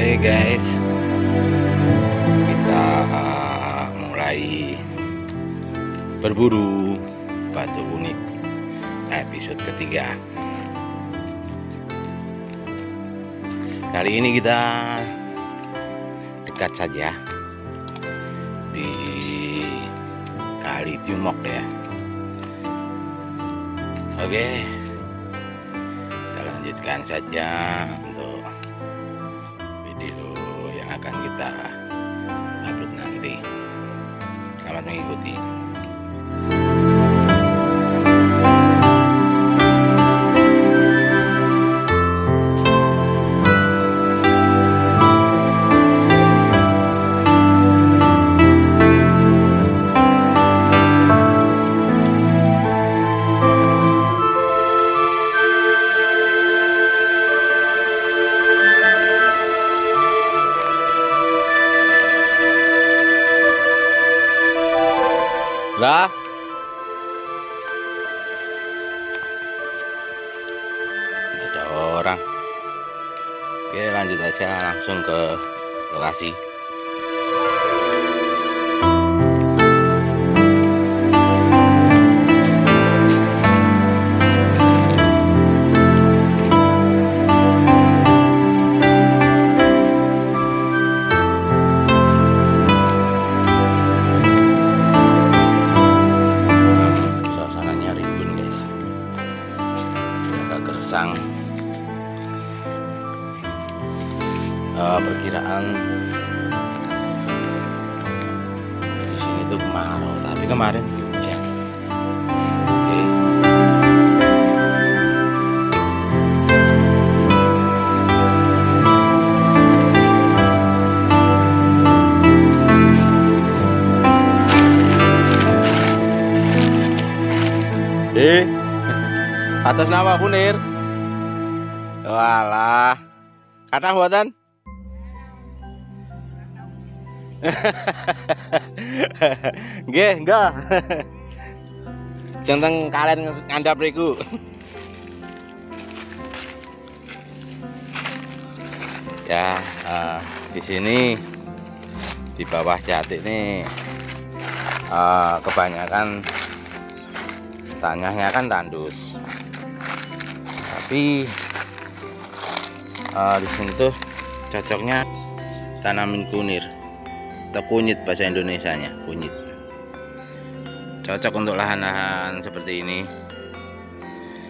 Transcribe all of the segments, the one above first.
Oke guys, kita uh, mulai berburu batu unik episode ketiga. Kali ini kita dekat saja di Kali Jumok ya. Oke, kita lanjutkan saja The. Oke, lanjut aja langsung ke lokasi. Atas nama Kunir. Walah, kata buatan. Nggih, enggak. Jangan kalian ngandap riku. ya, eh, di sini di bawah jati ini eh, kebanyakan tanahnya kan tandus tapi uh, di sini tuh cocoknya tanamin kunir atau kunyit bahasa Indonesia nya kunyit. Cocok untuk lahan-lahan seperti ini.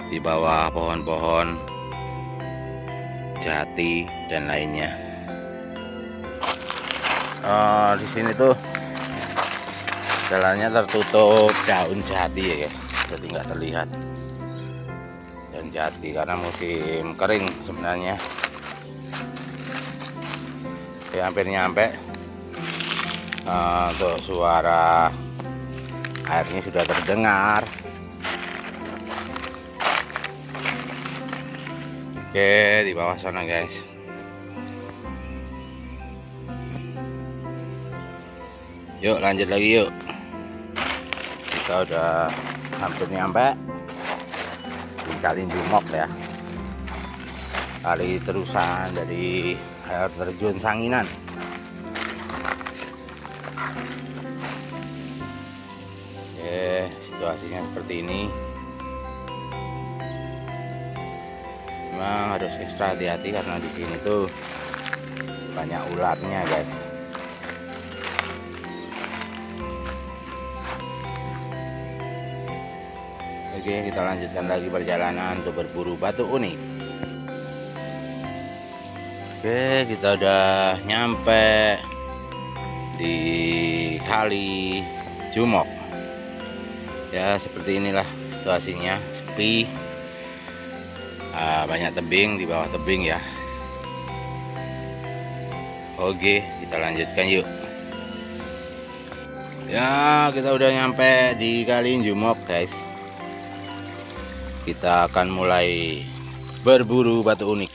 Di bawah pohon-pohon jati dan lainnya. Uh, di sini tuh jalannya tertutup daun jati ya guys jadi nggak terlihat dan jati karena musim kering sebenarnya. Ya hampir nyampe uh, suara airnya sudah terdengar. Oke di bawah sana guys. Yuk lanjut lagi yuk. Kita udah hampir nyampe kali Jumok ya. Kali terusan dari air terjun Sanginan. Oke situasinya seperti ini. Memang harus ekstra hati-hati karena di sini tuh banyak ularnya guys Oke, kita lanjutkan lagi perjalanan untuk berburu batu unik. Oke, kita udah nyampe di kali Jumok. Ya, seperti inilah situasinya, sepi. Ah, banyak tebing di bawah tebing ya. Oke, kita lanjutkan yuk. Ya, kita udah nyampe di kali Jumok, guys kita akan mulai berburu batu unik.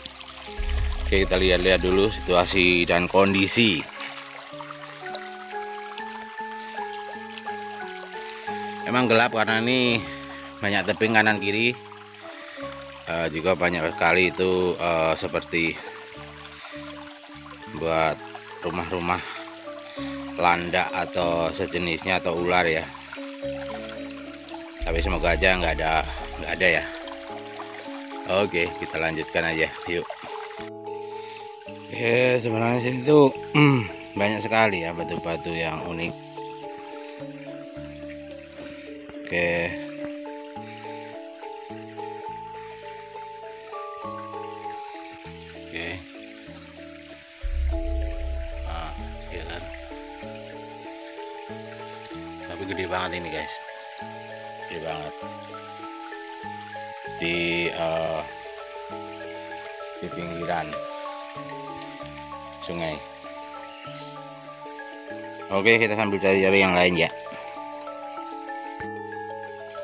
Oke kita lihat-lihat dulu situasi dan kondisi. Emang gelap karena ini banyak tebing kanan kiri. Uh, juga banyak sekali itu uh, seperti buat rumah-rumah landak atau sejenisnya atau ular ya. Tapi semoga aja nggak ada nggak ada ya? Oke kita lanjutkan aja. Yuk. Oke sebenarnya sini tuh hmm, banyak sekali ya batu-batu yang unik. Oke oke di pinggiran sungai. Oke kita sambil cari-cari yang lain ya.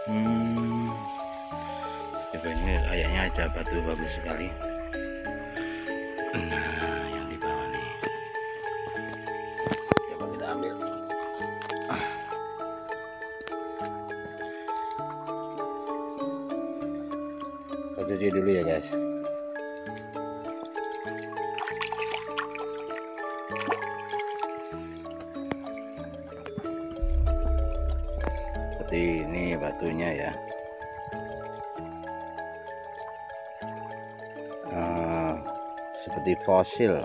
Hmm, ini kayaknya ada batu bagus sekali. Nah seperti ini batunya ya. Eh, seperti fosil.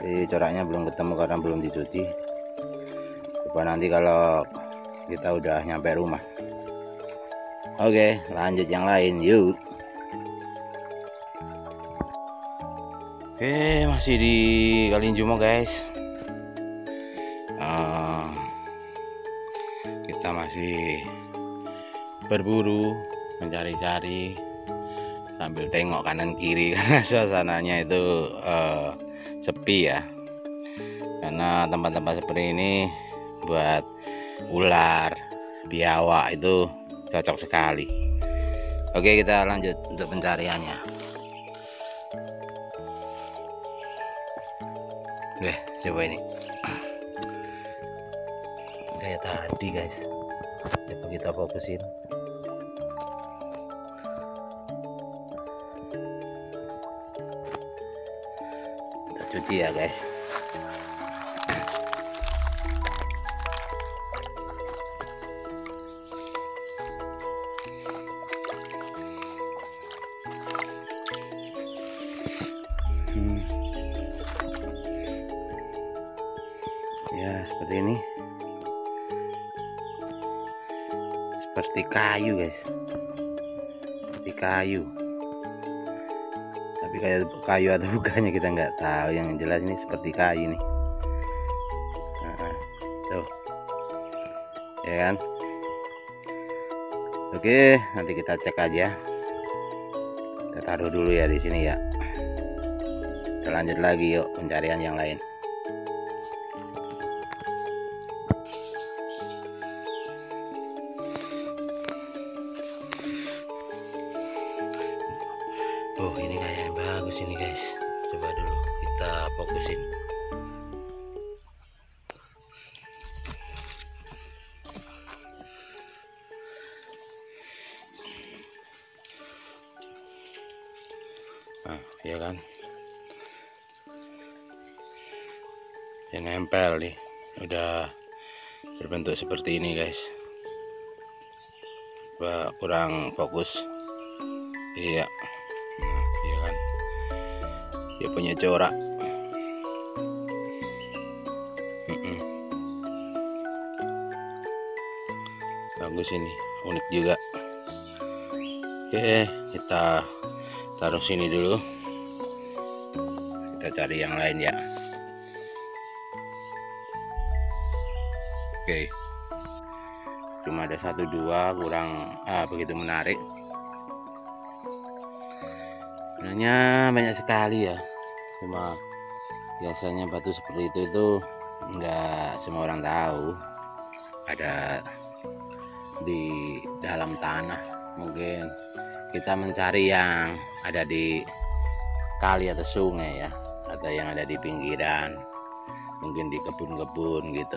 Jadi coraknya belum ketemu karena belum dicuci. Coba nanti kalau kita udah nyampe rumah. Oke lanjut yang lain. Yuk. Oke masih di Kalinjumo guys masih berburu mencari-cari sambil tengok kanan kiri karena suasananya itu eh, sepi ya. Karena tempat-tempat seperti ini buat ular biawak itu cocok sekali. Oke kita lanjut untuk pencariannya. Oke, coba ini. Kayak tadi guys coba kita fokusin. Kita cuci ya guys. Hmm. ya seperti ini seperti kayu guys. Seperti kayu. Tapi kayak kayu atau bukannya kita nggak tahu. Yang jelas ini seperti kayu nih. Nah, tuh. Ya kan? Oke nanti kita cek aja. Kita taruh dulu ya di sini ya. Kita lanjut lagi yuk pencarian yang lain berbentuk seperti ini guys. Coba kurang fokus. Iya. Iya kan? Dia punya corak. Bagus ini. Unik juga. Oke kita taruh sini dulu. Kita cari yang lain ya oke. Cuma ada satu dua kurang ah, begitu menarik. Sebenarnya banyak sekali ya. Cuma biasanya batu seperti itu itu enggak semua orang tahu. Ada di dalam tanah mungkin. Kita mencari yang ada di kali atau sungai ya atau yang ada di pinggiran. Mungkin di kebun-kebun gitu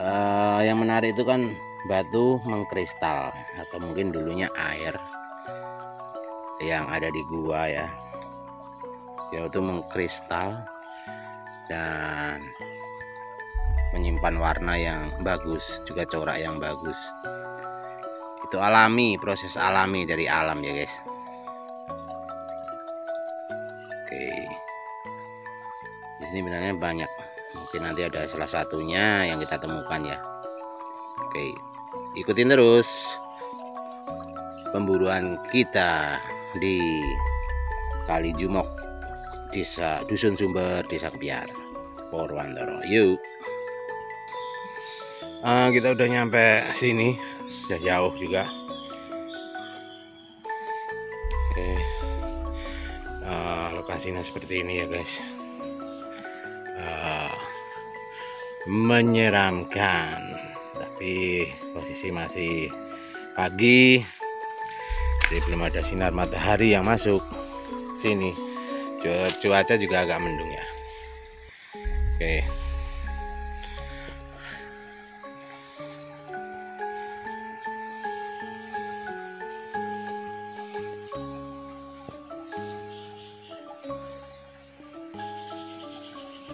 Eh, yang menarik itu kan batu mengkristal atau mungkin dulunya air yang ada di gua ya. Yaitu mengkristal dan menyimpan warna yang bagus juga corak yang bagus. Itu alami proses alami dari alam ya guys. Oke. Di sini benarnya banyak mungkin nanti ada salah satunya yang kita temukan ya. Oke ikutin terus pemburuan kita di Kali Jumok Desa Dusun Sumber Desa Kepiar Purwantoro yuk. Uh, kita udah nyampe sini sudah jauh juga. Oke. Uh, lokasinya seperti ini ya guys. Uh, menyeramkan. Tapi posisi masih pagi. Jadi belum ada sinar matahari yang masuk sini. Cuaca juga agak mendung ya. Oke.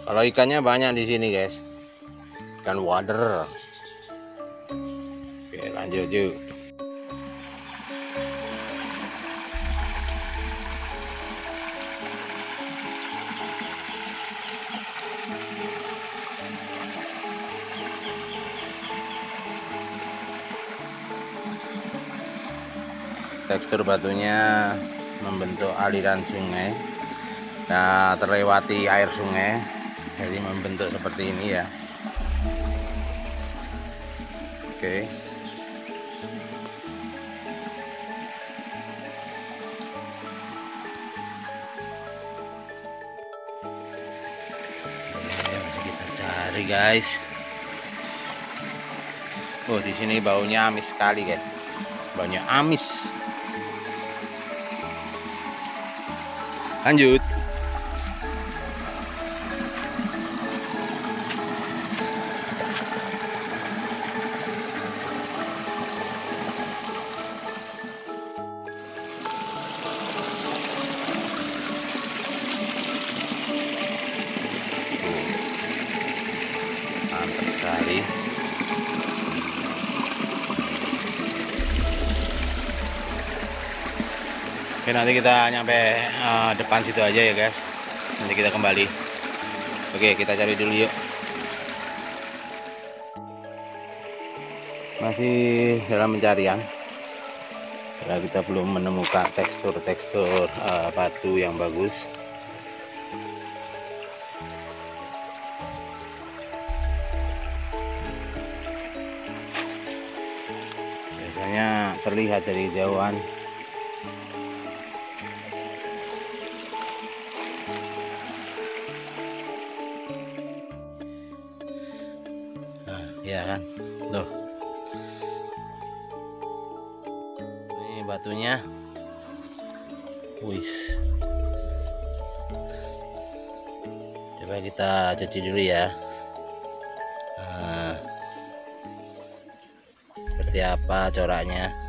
Kalau ikannya banyak di sini guys ikan water oke lanjut yuk. Tekstur batunya membentuk aliran sungai. Nah terlewati air sungai. Jadi membentuk seperti ini ya oke. Kita cari guys. Oh di sini baunya amis sekali guys. Banyak amis. Lanjut Oke nanti kita nyampe uh, depan situ aja ya guys. Nanti kita kembali. Oke kita cari dulu yuk. Masih dalam pencarian. Karena kita belum menemukan tekstur-tekstur uh, batu yang bagus. Biasanya terlihat dari jauhan ya kan? Tuh ini batunya. Wis coba kita cuci dulu ya. Nah, seperti apa coraknya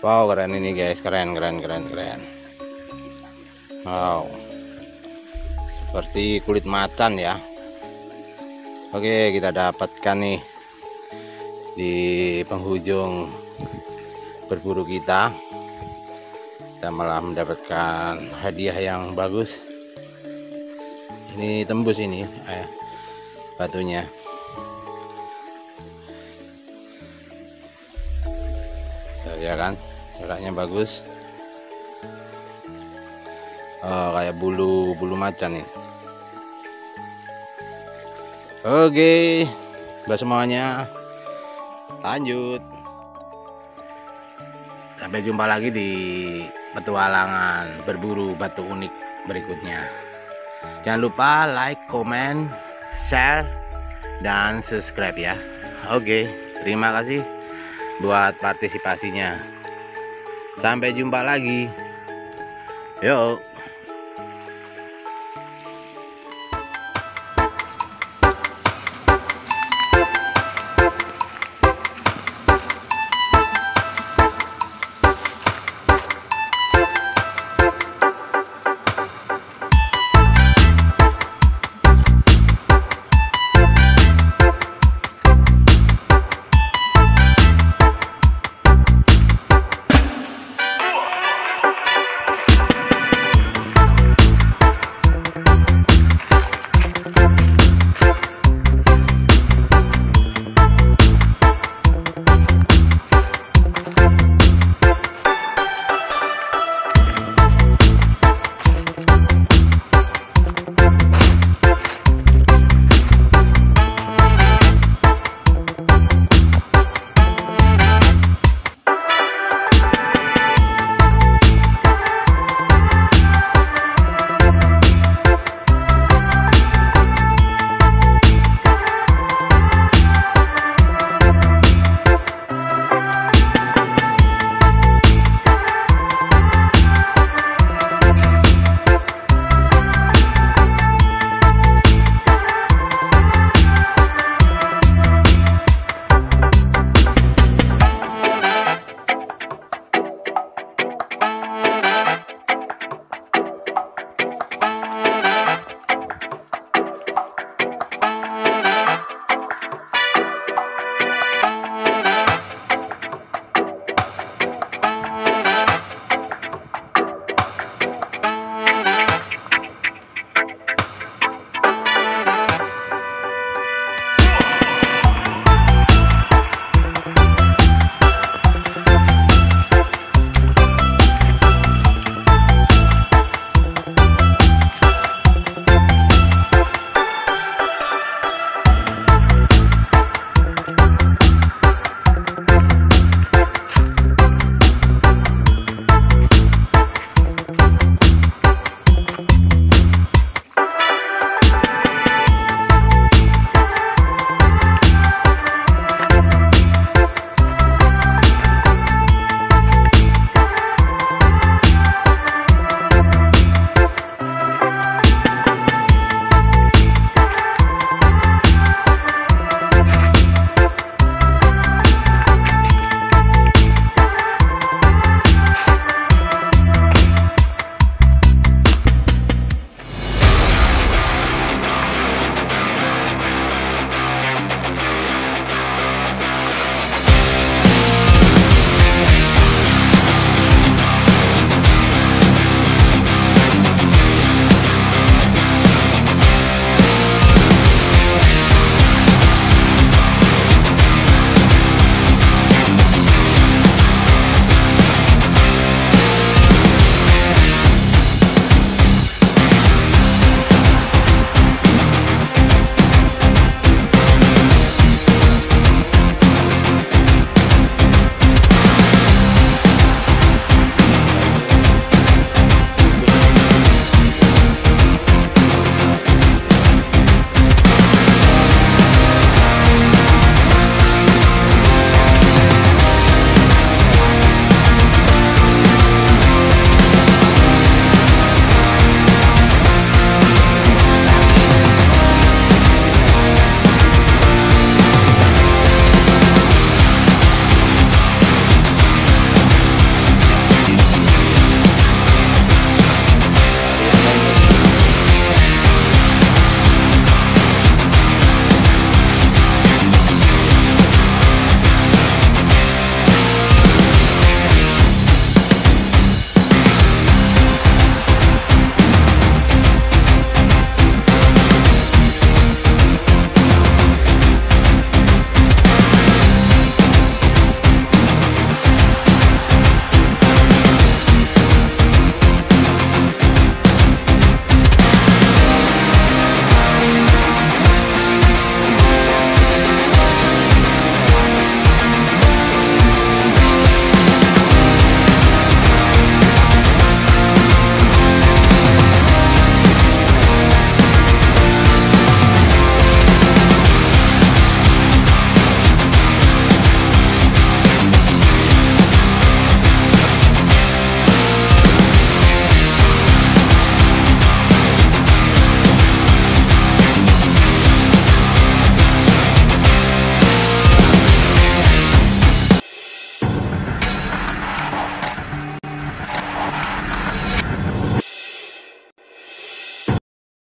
Wow, keren ini guys, keren keren keren keren. Wow. Seperti kulit macan ya. Oke, kita dapatkan nih di penghujung berburu kita. Kita malah mendapatkan hadiah yang bagus. Ini tembus ini eh, batunya. Jaraknya bagus. Oh, kayak bulu bulu macan nih. Oke udah semuanya lanjut. Sampai jumpa lagi di petualangan berburu batu unik berikutnya. Jangan lupa like comment share dan subscribe ya. Oke terima kasih buat partisipasinya. Sampai jumpa lagi. Yuk.